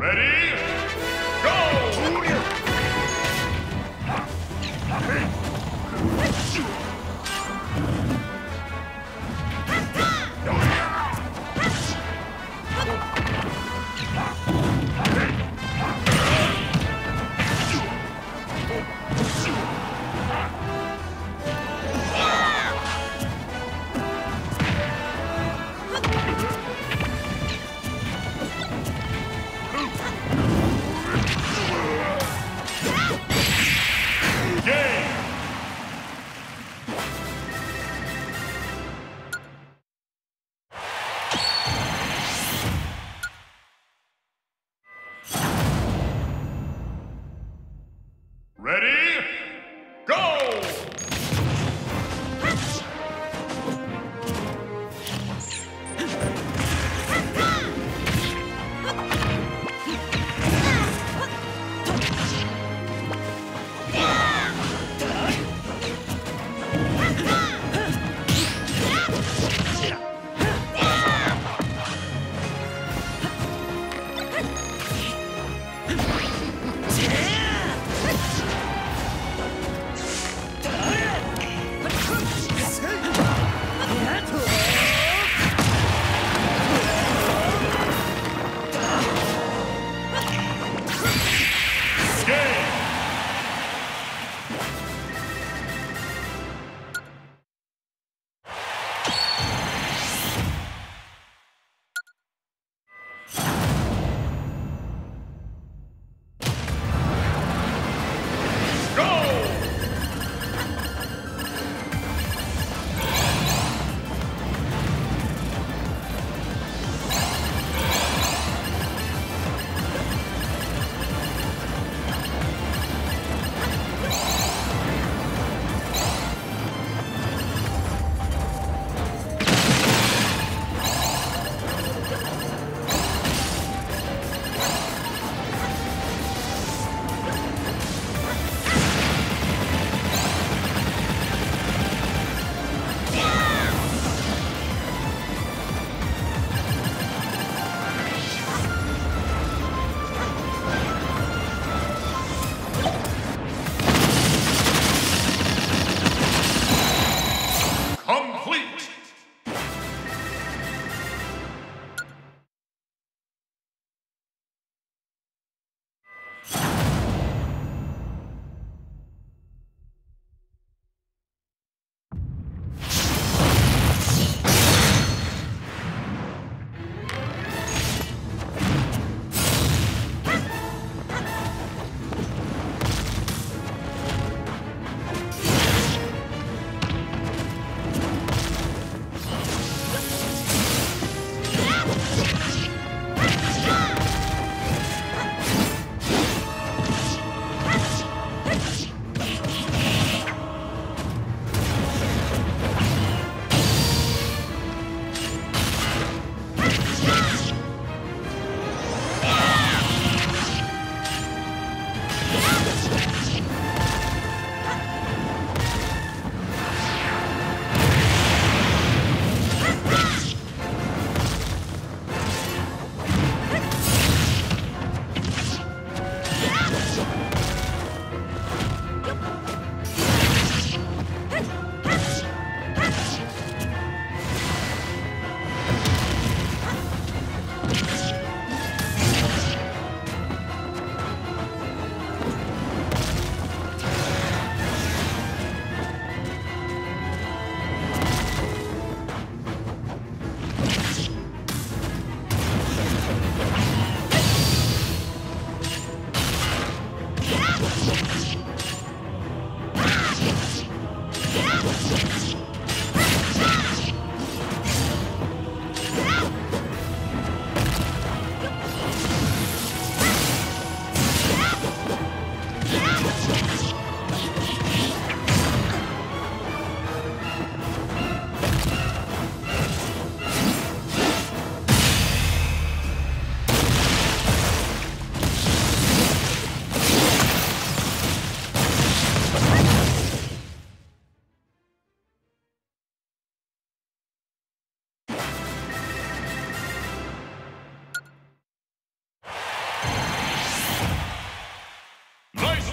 Ready?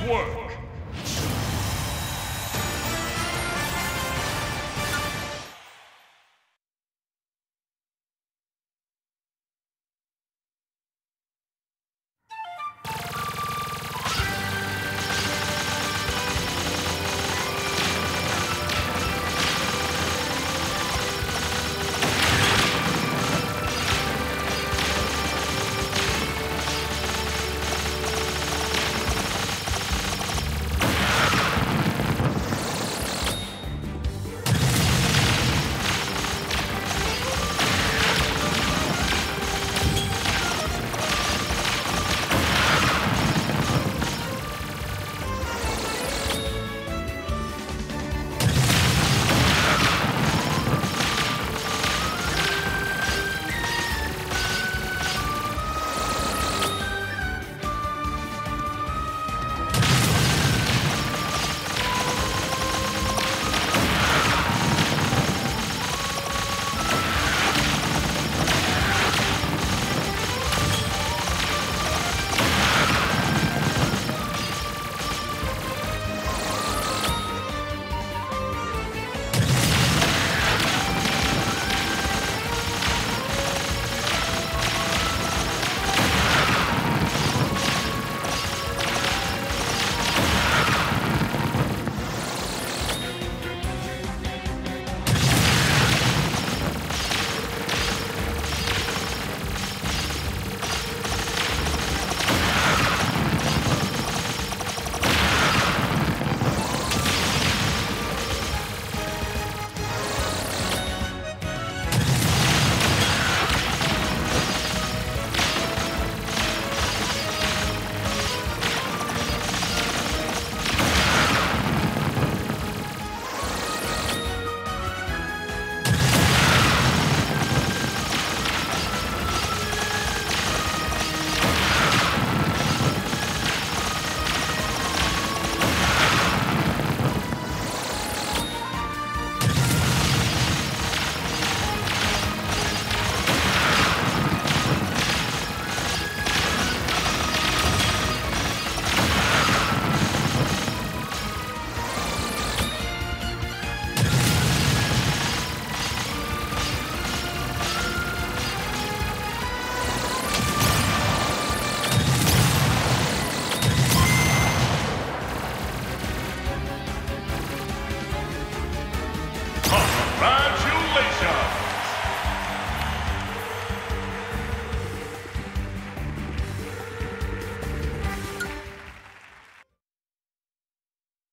Work!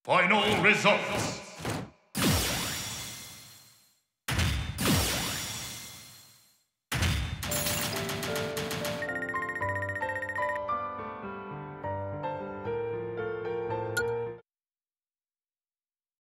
Final results.